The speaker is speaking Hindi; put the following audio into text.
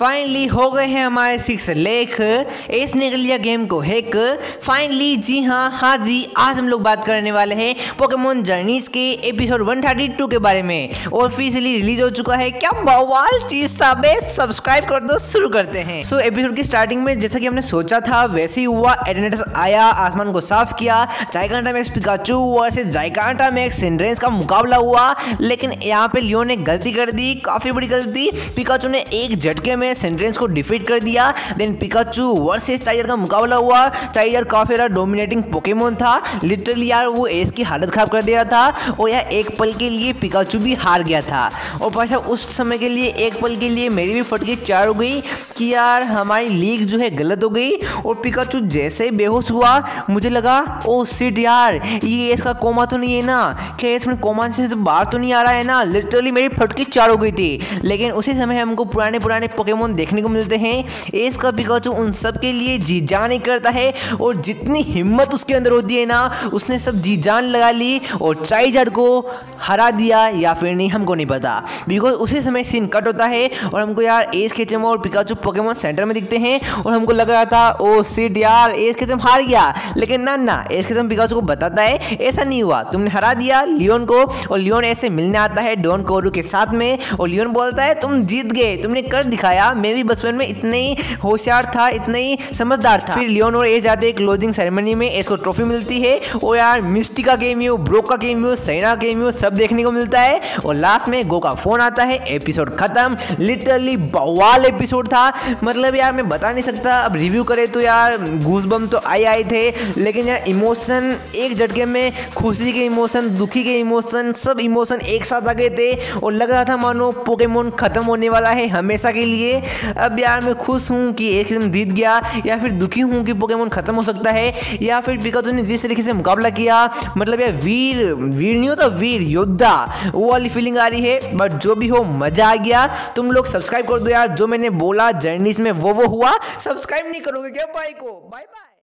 फाइनली हो गए हैं हमारे सिक्स लेख। एस ने लिया गेम को हैक फाइनली जी हाँ हाँ जी आज हम लोग बात करने वाले हैं पोकेमोन जर्नीज के एपिसोड 132 के बारे में। ऑफिशियली रिलीज़ हो चुका है। क्या बवाल चीज़ था बे सब्सक्राइब कर दो शुरू करते हैं। सो so, एपिसोड की स्टार्टिंग में जैसा कि हमने सोचा था वैसे ही हुआ। एडनेटस आया आसमान को साफ़ किया। Gigantamax Pikachu versus Gigantamax Cinderace का मुकाबला हुआ। लेकिन यहाँ पे लियो ने गलती कर दी काफ़ी बड़ी गलती। पिकाचू ने एक झटके में सेंट्रेंस को डिफीट कर दिया। देन पिकाचू वर्सेस चाइजर का मुकाबला हुआ। चाइजर काफ़ी ज़्यादा डोमिनेटिंग पोकेमोन था। लिटरली यार, वो एस की हालत खराब कर दिया था। और यार एक पल के लिए पिकाचू भी हार गया था। और भाई साहब, उस समय के लिए, एक पल के लिए मेरी भी फटकी चार हो गई कि यार, हमारी लीग जो है गलत हो गई। और पिकाचू जैसे ही बेहोश हुआ, मुझे लगा, ओ सिट यार, ये इसका कोमा तो नहीं है ना? क्या इसमें कोमा से बाहर तो नहीं आ रहा है ना? लिटरली मेरी फटकी चार हो गई थी। लेकिन उसी समय हमको पुराने पुराने पोकेमोन देखने को मिलते हैं। एस का पिकाचू उन सब के लिए जी जान ही करता है और जितनी हिम्मत उसके अंदर होती है ना, उसने सब जी जान लगा ली और चाइजर को हरा दिया या फिर नहीं, हमको नहीं पता। बिकॉज़ उसी समय सीन कट होता है और हमको यार एस खेचम और पिकाचू पोकेमोन सेंटर में दिखते हैं और हमको लग रहा था ओ सीट यार एस खेचम हार गया। लेकिन ना ना एस खेचम पिकाचू को बताता है, ऐसा नहीं हुआ। तुमने हरा दिया लियोन को और लियोन ऐसे मिलने आता है डॉन कोरू के साथ में और लियोन बोलता है, तुम जीत गए, तुमने कर दिखाया। मैं भी बचपन में इतने ही होशियार था, इतने ही समझदार था। फिर लियोन और ए जाते क्लोजिंग सेरेमनी में इसको ट्रॉफी मिलती है। और यार मिस्टी का गेम यू ब्रोक का game you Serena game you सब देखने को मिलता है। और लास्ट में गो का फ़ोन आता है एपिसोड खत्म। लिटरली बवाल एपिसोड था। मतलब यार, मैं बता नहीं सकता। अब रिव्यू करे तो यार घूस बम तो आए आए थे। लेकिन यार इमोशन एक झटके में, खुशी के इमोशन दुखी के इमोशन सब इमोशन एक साथ आ गए थे। और लग रहा था मानो पोकेमोन खत्म होने वाला है हमेशा के लिए। अब यार मैं खुश हूँ कि एक किस्म जीत गया, या फिर दुखी हूँ कि पोकेमोन खत्म हो सकता है, या फिर बिकॉज़ उन्हें जिस तरीके से मुकाबला किया मतलब यार वीर वीर नहीं होता, वीर योद्धा, वो वाली फीलिंग आ रही है बट जो भी हो, मज़ा आ गया। तुम लोग सब्सक्राइब कर दो यार, जो मैंने बोला जर्नीस में वो वो हुआ। सब्सक्राइब नहीं करोगे क्या? भाई को। Bye bye